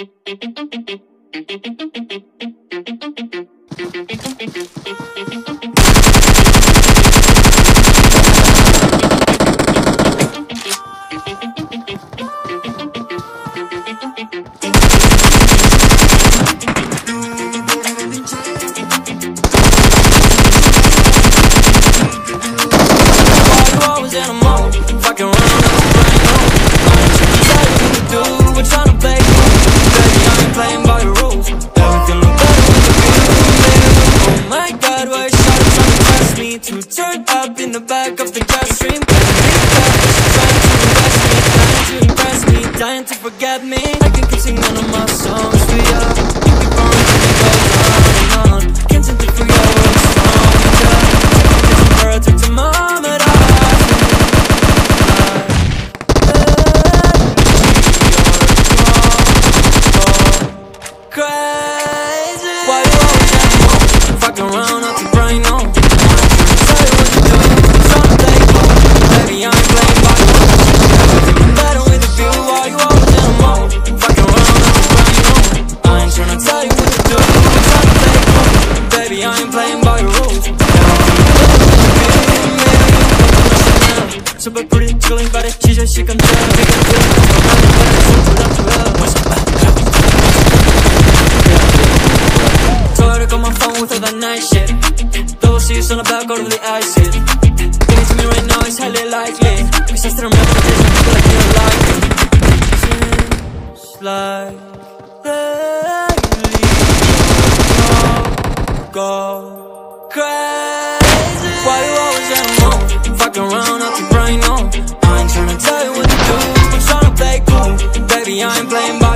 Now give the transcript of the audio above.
Why Turn up in the back of the stream. Trying to impress me, trying to impress me, dying to forget me. Playing by the rules Super pretty, chilling body, she said she can tell me get good. Told her to call my phone with all that nice shit. Double C's on the back, all of the ice it. Give to me right now, it's highly likely. Cause I still remember the people like you like me. Seems go, crazy. Why you always at home? Fucking around up to brain on. I ain't tryna tell you what to do. I'm tryna play cool. Baby, I ain't playing by